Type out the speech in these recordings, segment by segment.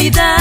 olvidar.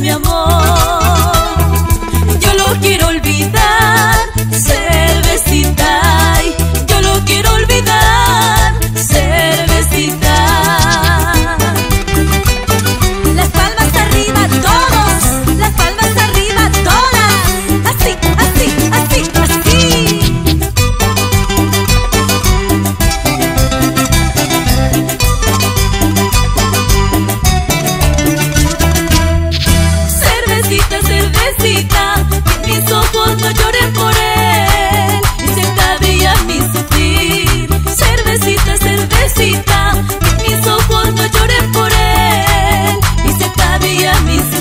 mi amor. me